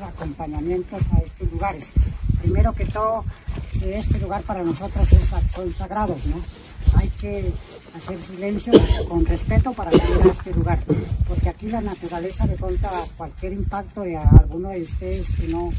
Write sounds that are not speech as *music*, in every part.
de acompañamientos a estos lugares. Primero que todo, este lugar para nosotros es, son sagrados, ¿no? Hay que hacer silencio con respeto para subir a este lugar, porque aquí la naturaleza le conta cualquier impacto de a alguno de ustedes que no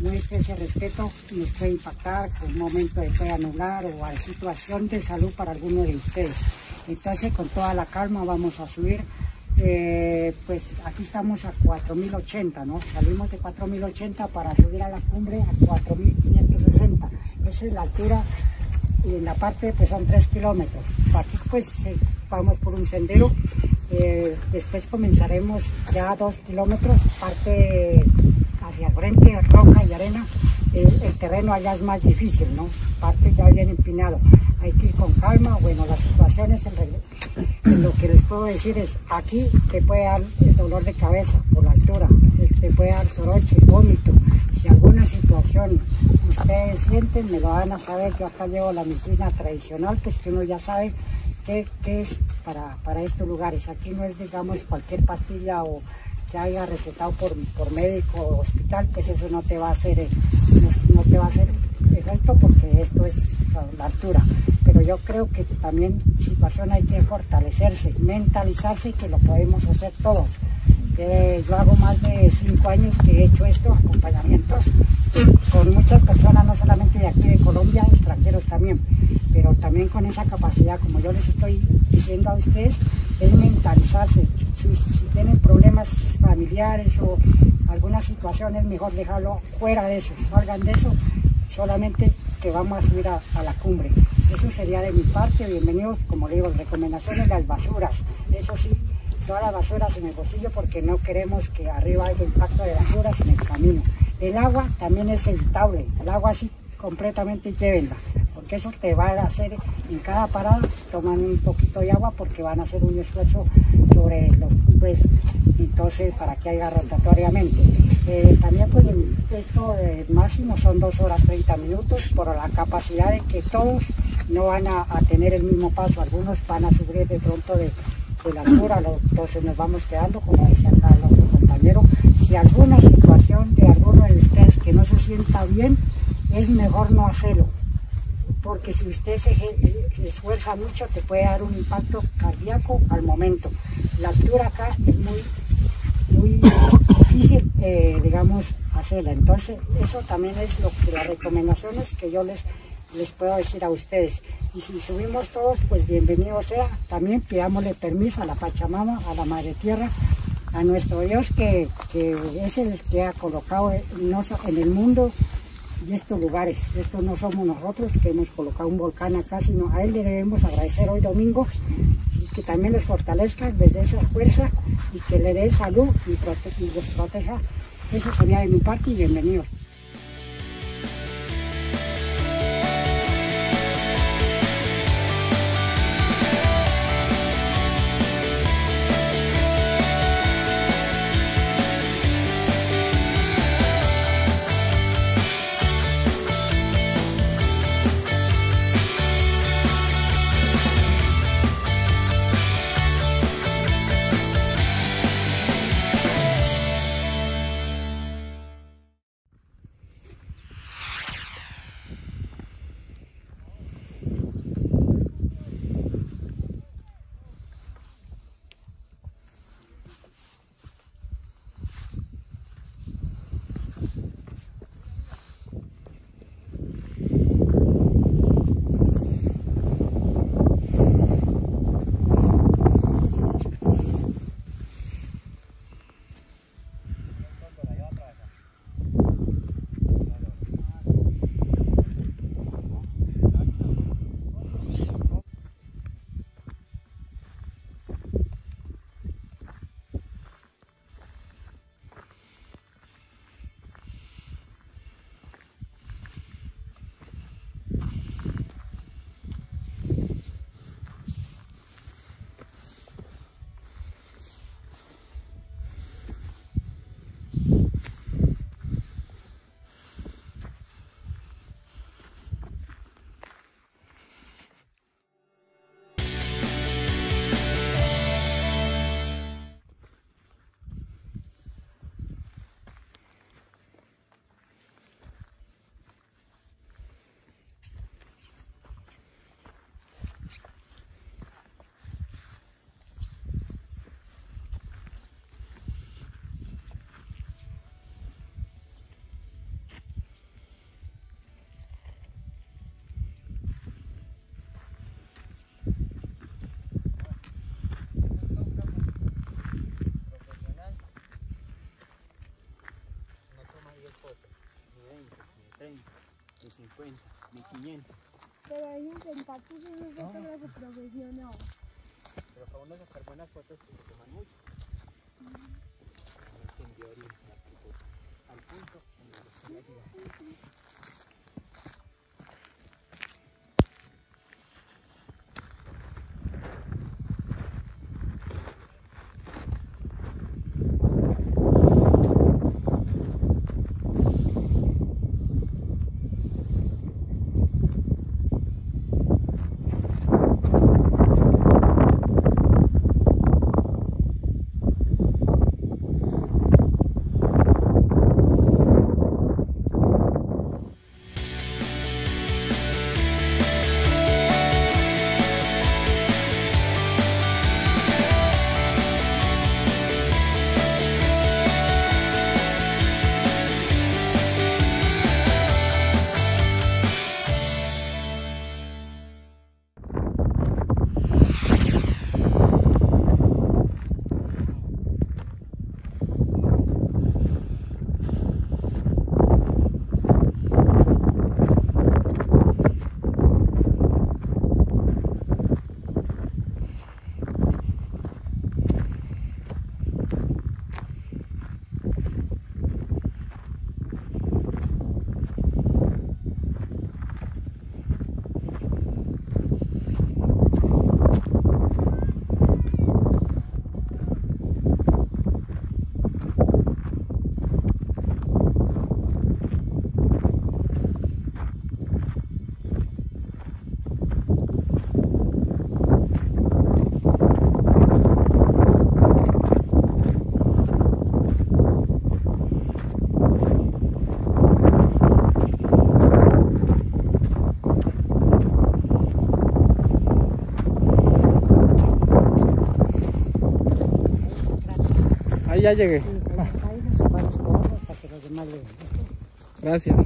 muestre ese respeto, nos puede impactar con un momento de puede anular o a situación de salud para alguno de ustedes. Entonces con toda la calma vamos a subir eh, pues aquí estamos a 4.080, ¿no? Salimos de 4.080 para subir a la cumbre a 4.560. Esa es la altura y en la parte pues son 3 kilómetros. Aquí pues vamos por un sendero, eh, después comenzaremos ya 2 kilómetros, parte hacia el frente, roca y arena. el terreno allá es más difícil, ¿no? Parte ya bien empinado. Hay que ir con calma, bueno, la situación es el lo que les puedo decir es, aquí te puede dar el dolor de cabeza por la altura, te puede dar soroche, vómito. Si alguna situación ustedes sienten, me lo van a saber. Yo acá llevo la medicina tradicional, pues que uno ya sabe qué, es para, para, estos lugares. Aquí no es, digamos, cualquier pastilla o que haya recetado por, por médico o hospital, pues eso no te va a hacer, no, te va a hacer porque esto es la altura pero yo creo que también situación hay que fortalecerse, mentalizarse y que lo podemos hacer todos. yo hago más de cinco años que he hecho estos acompañamientos con muchas personas, no solamente de aquí de Colombia, extranjeros también, pero también con esa capacidad, como yo les estoy diciendo a ustedes, es mentalizarse. Si, si tienen problemas familiares o alguna situación, es mejor dejarlo fuera de eso, salgan de eso, solamente que vamos a subir a, la cumbre. Eso sería de mi parte, bienvenidos, como le digo, recomendaciones las basuras. Eso sí, todas las basuras en el bolsillo porque no queremos que arriba haya impacto de basuras en el camino. El agua también es evitable, el agua sí completamente llévenla, porque eso te va a hacer en cada parada toman un poquito de agua porque van a hacer un esfuerzo sobre los pues entonces para que haya rotatoriamente. Eh, también pues esto de máximo son 2 horas 30 minutos por la capacidad de que todos no van a, tener el mismo paso, algunos van a subir de pronto de, la altura, entonces nos vamos quedando, como dice acá el compañero, si alguna situación de alguno de ustedes que no se sienta bien, es mejor no hacerlo, porque si usted se esfuerza mucho te puede dar un impacto cardíaco al momento. La altura acá es muy, eh, digamos, hacerla. Entonces, eso también es lo que las recomendaciones que yo les, les puedo decir a ustedes. Y si subimos todos, pues bienvenido sea. También pidámosle permiso a la Pachamama, a la Madre Tierra, a nuestro Dios que, que es el que ha colocado en el mundo y estos lugares. Estos no somos nosotros que hemos colocado un volcán acá, sino a él le debemos agradecer hoy domingo y que también les fortalezca desde esa fuerza y que le dé salud y, y los proteja. Eso sería de mi parte y bienvenidos. ni 20, ni 30, ni 50, ni 500. Pero hay un contacto de un fotógrafo profesional. Pero para uno sacar buenas fotos que pues, se toman mucho. Uh -huh. No entendió al punto en el que. Ahí ya llegué. Sí, ahí, ahí nos van a esperar hasta que los demás lleguen. Gracias.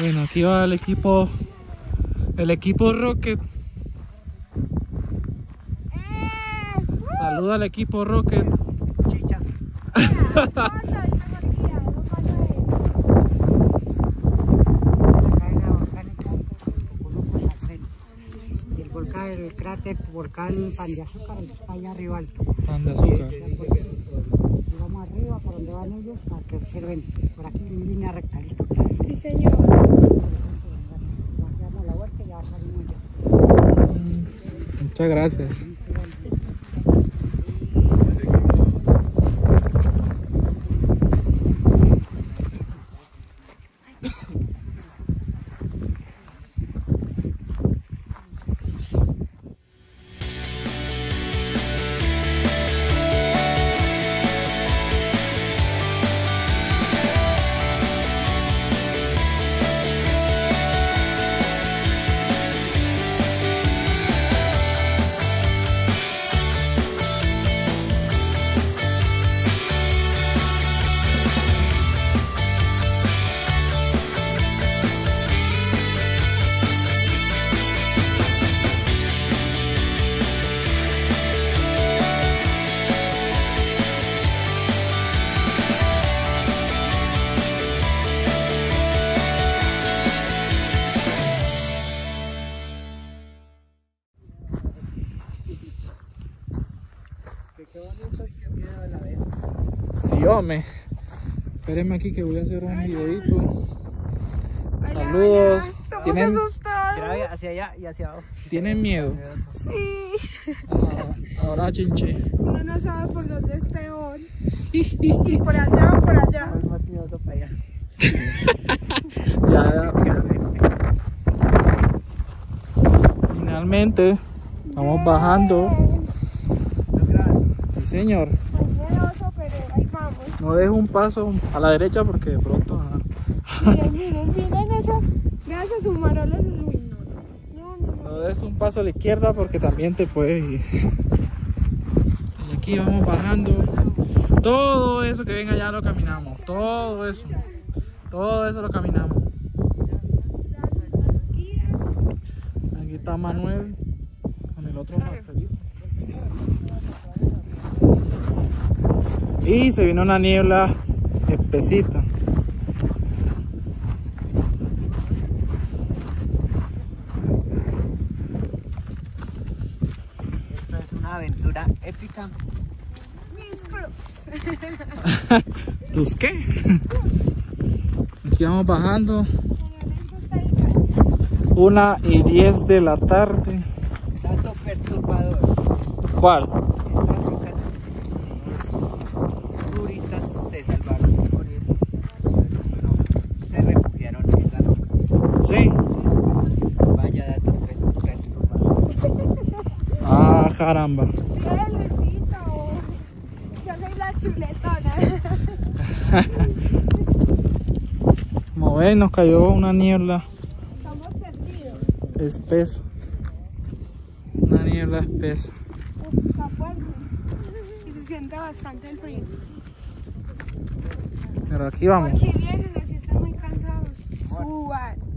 Bueno, aquí va el equipo, el equipo Rocket. Saluda al equipo Rocket. Chicha. El volcán, el cráter volcán Pan de Azúcar, el que está allá arriba alto. Pan de azúcar. Y vamos arriba por donde van ellos para que observen por aquí en línea recta, ¿listo? Sí, señor. Y ya ya. Muchas gracias. tome. Espérenme aquí que voy a hacer un videito. Saludos. ¿Tienen, Mira hacia allá y hacia abajo. ¿Tienen miedo? Sí. Ah, ahora chinche. Uno no sabe por dónde es peor. Y por allá o por allá. Es más miedoso para allá. *laughs* Ya, finalmente vamos bajando. Señor. No dejo un paso a la derecha porque de pronto. ajá. Miren, miren, miren eso. Gracias a sus marolas. Uy, no. No, no, no. No des un paso a la izquierda porque también te puedes ir. Y aquí vamos bajando. Todo eso que ven allá lo caminamos. Todo eso. Todo eso lo caminamos. Aquí está Manuel con el otro Marcelito. Y se vino una niebla espesita. Esto es una aventura épica. Mis cruz. *laughs* ¿Tus qué? Aquí vamos bajando. Una y 10 de la tarde. ¿Cuál? Estas rocas, los turistas se salvaron de morir. No, se refugiaron en las rocas. Sí. Vaya dato. Ah, caramba. Mira, Luisito. Yo soy la chuletona. *laughs* Como ven, nos cayó una niebla Estamos perdidos. espesa. Una niebla espesa siente bastante el frío. Pero aquí vamos. Por si vienen, si están muy cansados, suban.